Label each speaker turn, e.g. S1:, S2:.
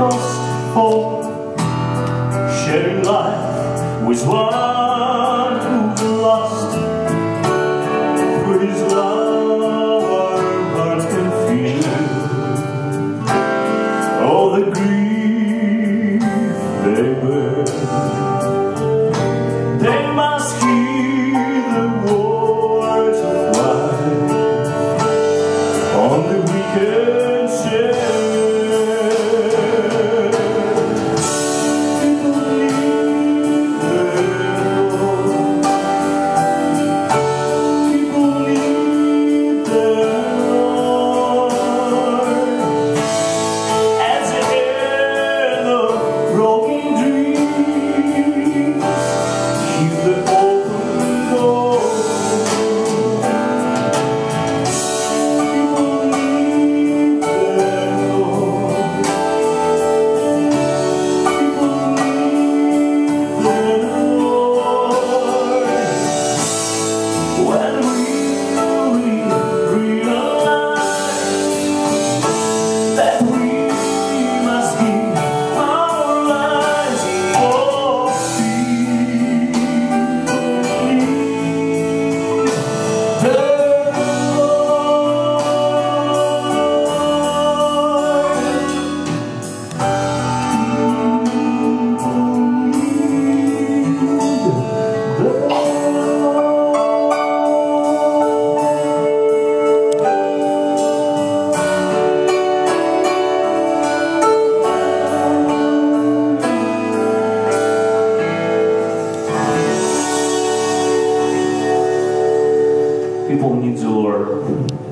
S1: cost for sharing life with one who lost through his love our hearts can feel all the grief People need the Lord.